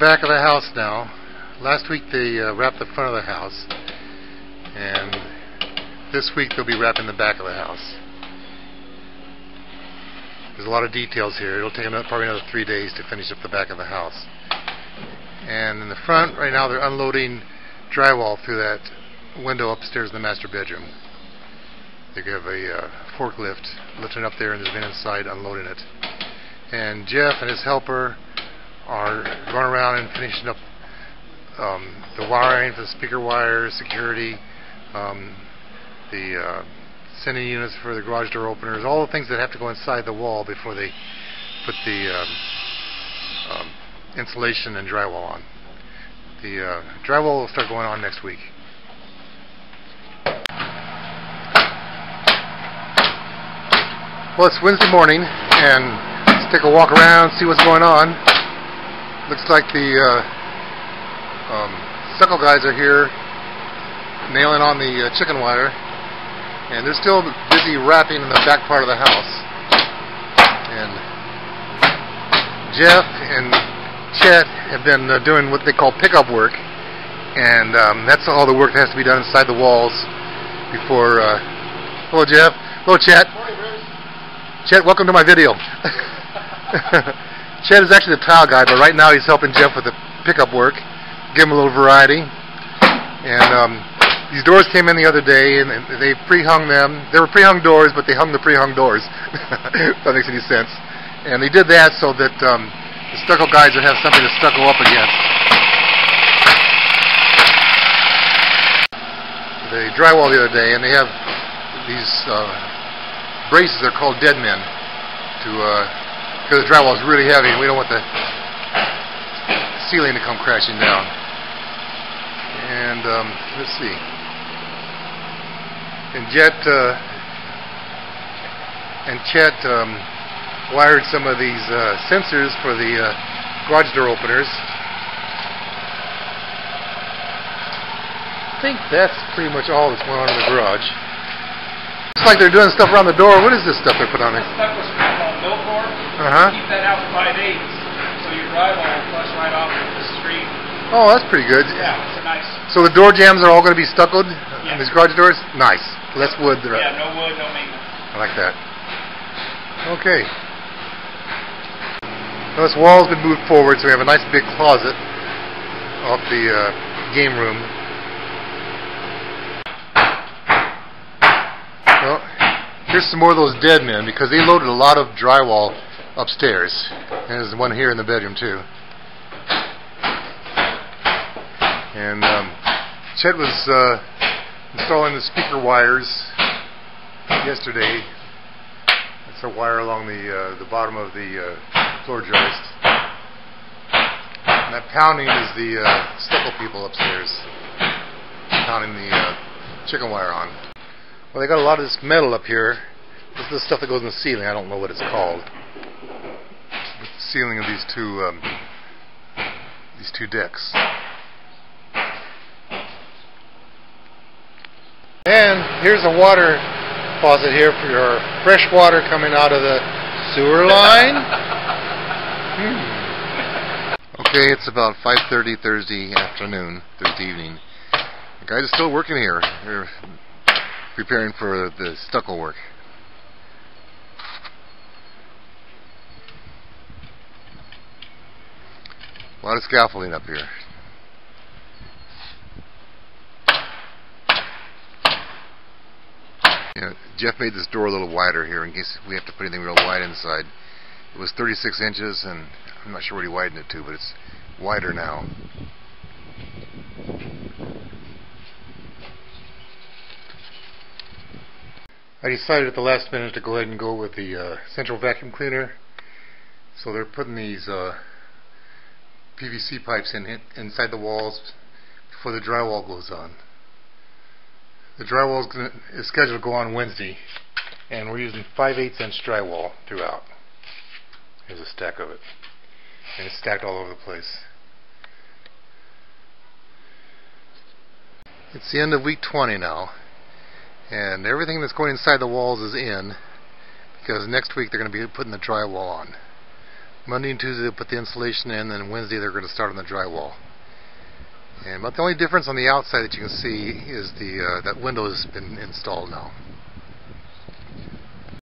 back of the house now. Last week they uh, wrapped the front of the house, and this week they'll be wrapping the back of the house. There's a lot of details here. It'll take another, probably another three days to finish up the back of the house. And in the front, right now, they're unloading drywall through that window upstairs in the master bedroom. They have a uh, forklift lifting up there and there's been inside unloading it. And Jeff and his helper are going around and finishing up um, the wiring for the speaker wires, security, um, the uh, sending units for the garage door openers, all the things that have to go inside the wall before they put the um, um insulation and drywall on. The uh, drywall will start going on next week. Well, it's Wednesday morning, and let's take a walk around, see what's going on. Looks like the uh, um, guys are here nailing on the uh, chicken wire, and they're still busy wrapping in the back part of the house. And Jeff and Chet have been uh, doing what they call pickup work, and um, that's all the work that has to be done inside the walls before. Uh, hello, Jeff. Hello, Chet. Chet, welcome to my video. Chet is actually the tile guy, but right now he's helping Jeff with the pickup work. Give him a little variety. And um, these doors came in the other day, and they pre-hung them. They were pre-hung doors, but they hung the pre-hung doors. if that makes any sense. And they did that so that um, the stucco guys would have something to stucco up against. They drywall the other day, and they have these uh, braces are called dead men to because the drywall is really heavy and we don't want the ceiling to come crashing down. And um, let's see. And Jet uh, and Chet um, wired some of these uh, sensors for the uh, garage door openers. I think that's pretty much all that's going on in the garage. Looks like they're doing stuff around the door. What is this stuff they put on there? Uh-huh. Keep that out 5 eighths, so your drywall will flush right off the street. Oh, that's pretty good. Yeah, it's a nice. So the door jambs are all going to be stuccoed yeah. on these garage doors? Nice. Less wood. Yeah, no wood, no maintenance. I like that. Okay. Now this wall's been moved forward, so we have a nice big closet off the uh, game room. Well, here's some more of those dead men because they loaded a lot of drywall upstairs. And there's one here in the bedroom too. And um, Chet was uh, installing the speaker wires yesterday. That's a wire along the uh, the bottom of the uh, floor joist. And that pounding is the uh, stucco people upstairs pounding the uh, chicken wire on. Well, they got a lot of this metal up here. This is the stuff that goes in the ceiling. I don't know what it's called. The ceiling of these two um, these two decks. And here's a water faucet here for your fresh water coming out of the sewer line. hmm. Okay, it's about 5:30 Thursday afternoon, Thursday evening. The guys are still working here. They're preparing for the stucco work. A lot of scaffolding up here. You know, Jeff made this door a little wider here in case we have to put anything real wide inside. It was 36 inches, and I'm not sure what he widened it to, but it's wider now. I decided at the last minute to go ahead and go with the uh, central vacuum cleaner. So they're putting these uh, PVC pipes in inside the walls before the drywall goes on. The drywall is, gonna, is scheduled to go on Wednesday, and we're using 5 8 inch drywall throughout. Here's a stack of it, and it's stacked all over the place. It's the end of week 20 now and everything that's going inside the walls is in because next week they're going to be putting the drywall on Monday and Tuesday they'll put the insulation in, then Wednesday they're going to start on the drywall. And but the only difference on the outside that you can see is the uh, that window has been installed now.